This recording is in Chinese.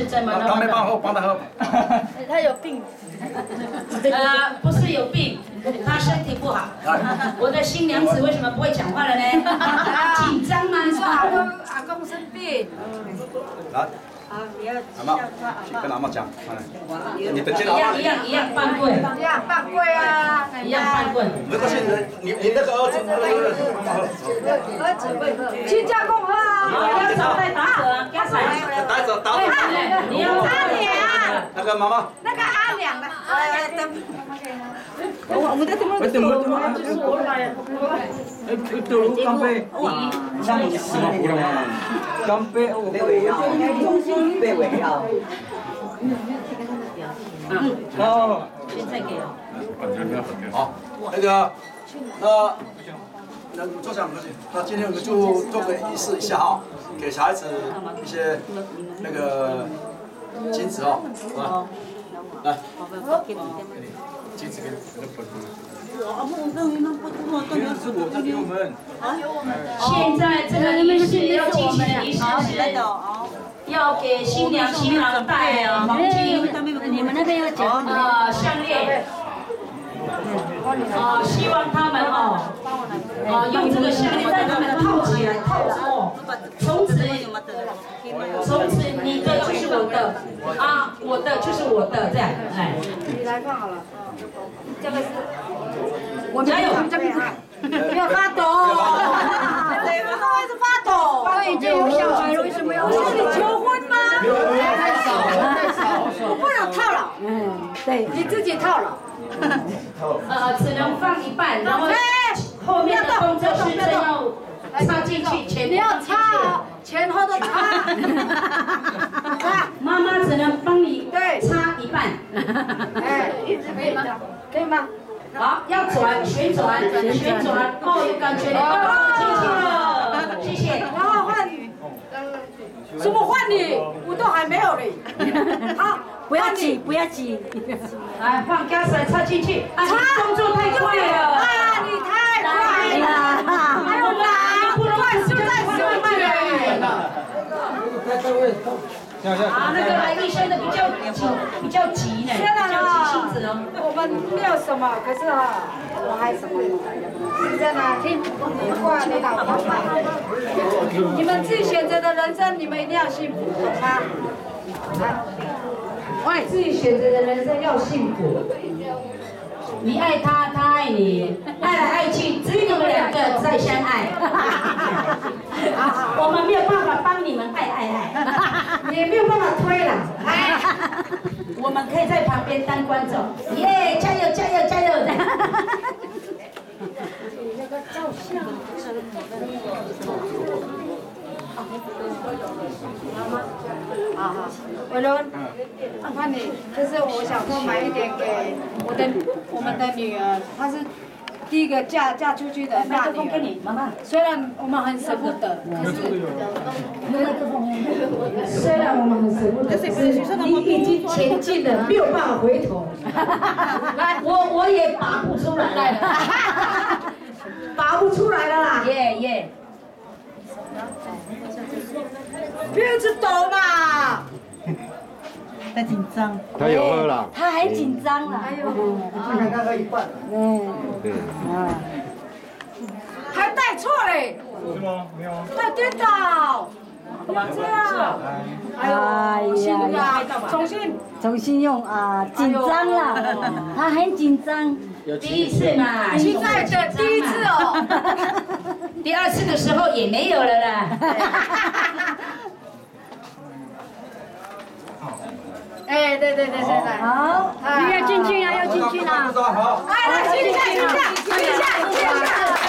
是怎么了？刚没帮喝，帮他喝。他有病。呃，不是有病，他身体不好。我的新娘子为什么不会讲话了呢？紧张吗？说阿公阿公生病。来。啊，你要阿妈，跟阿妈讲，一样一样一样半跪，一样半跪啊，一样半跪。没关系，你你那个儿子，儿子会喝，亲家公喝啊。要找带打者啊，要谁？打者打者。你要阿娘。那个妈妈。那个阿娘的。哎，等。我们在这边。等我，就是我来。哎，都干杯！哇，这样子吗？干杯！我被围绕，中心被围绕。嗯，好，现在给了。好，那个，那，那坐下，坐下。那今天我们就做个仪式一下哈，给小孩子一些那个金子哦，啊，来，金子给你。现在这个仪式要进行的仪式是，要给新娘新郎戴黄金，你们那边要讲呃项链，啊，希望他们哦，啊用这个项链让他们套起来，套住哦，从此，从此你的就是我的，啊，我的就是我的，这样，来，你来放好了，这个是。我没有，不要发抖，对，不好意思发抖。我已经有小孩了，为什么要？是你求婚吗？太少了，太少了。我不能套了，嗯，对，你自己套了。呃，只能放一半，然后后面的工作是真要插进去，前面要插，前后都插。妈妈只能帮你对插一半。哎，一直可以吗？可以吗？好，要转旋转，旋转，哦，有感觉了，谢谢，谢谢。然后换，什么换你？我都还没有嘞。好，不要挤，不要挤。来，放 gas 插进去。插，动作太快了。啊，那个来医生的比较急，比较急呢，比较急性子哦。我们没有什么，可是啊，我还什么？现在呢，听你话，你老婆嘛。你们自己选择的人生，你们一定要幸福，懂吗？喂，自己选择的人生要幸福。你爱他，他爱你，爱来爱去，只有你们两个在相爱。我们没有办法帮你们爱爱爱，也没有办法推了。我们可以在旁边当观众，耶，加油加油加油！那个照相。好吗？好好，伟伦，那你就是我想说买一点给我的我们的女儿，她是第一个嫁嫁出去的大女儿。妈妈。虽然我们很舍不得，可是虽然我们很舍不得，可是你已经前进了，没有办法回头。来，我我也拔不出来了，拔不出来了啦！耶耶。不要去抖嘛！太紧张。他有喝了。他还紧张了。哎呦，看看他喝一半。嗯。对。啊。还带错嘞。是吗？没有啊。带颠倒。这样。哎呀，重新。重新用啊，紧张了。他很紧张。第一次嘛。现在的，第一次哦。第二次的时候也没有了啦。哎，对对对对对，好，要进去了，要进去了。好，来来，进下，进下，进下，进下。